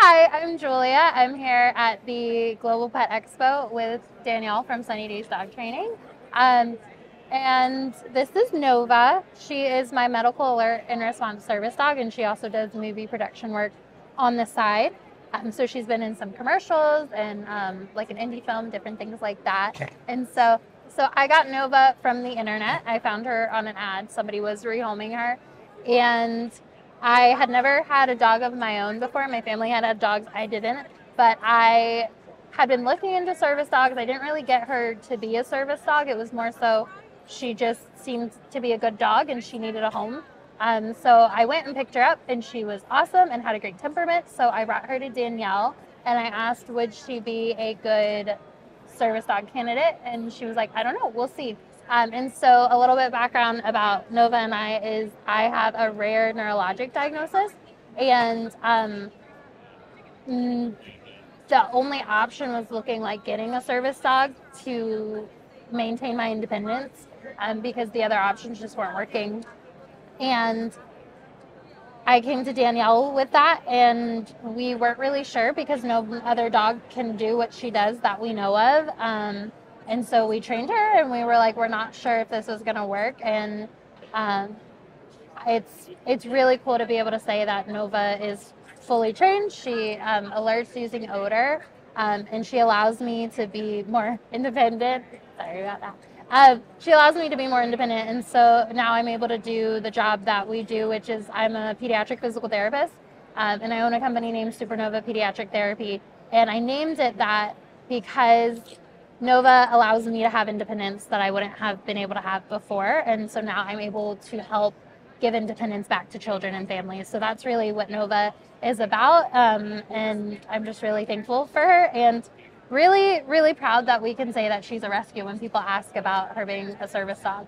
Hi, I'm Juleah. I'm here at the Global Pet Expo with Danielle from Sunny Days Dog Training. Um, and this is Nova. She is my medical alert and response service dog, and she also does movie production work on the side. Um, so she's been in some commercials and um, like an indie film, different things like that. Okay. And so, so I got Nova from the internet. I found her on an ad. Somebody was rehoming her, and I had never had a dog of my own before. My family had had dogs, I didn't. But I had been looking into service dogs. I didn't really get her to be a service dog. It was more so she just seemed to be a good dog and she needed a home. Um, so I went and picked her up and she was awesome and had a great temperament. So I brought her to Danielle and I asked, would she be a good service dog candidate? And she was like, I don't know, we'll see. Um, and so, a little bit background about Nova and I is I have a rare neurologic diagnosis, and um, the only option was looking like getting a service dog to maintain my independence um, because the other options just weren't working. And I came to Danielle with that, and we weren't really sure because no other dog can do what she does that we know of. Um, and so we trained her, and we were like, we're not sure if this is going to work. And um, it's it's really cool to be able to say that Nova is fully trained. She um, alerts using odor, um, and she allows me to be more independent. Sorry about that. Uh, she allows me to be more independent, and so now I'm able to do the job that we do, which is I'm a pediatric physical therapist, um, and I own a company named Supernova Pediatric Therapy, and I named it that because Nova allows me to have independence that I wouldn't have been able to have before. And so now I'm able to help give independence back to children and families. So that's really what Nova is about. Um, and I'm just really thankful for her and really, really proud that we can say that she's a rescue when people ask about her being a service dog.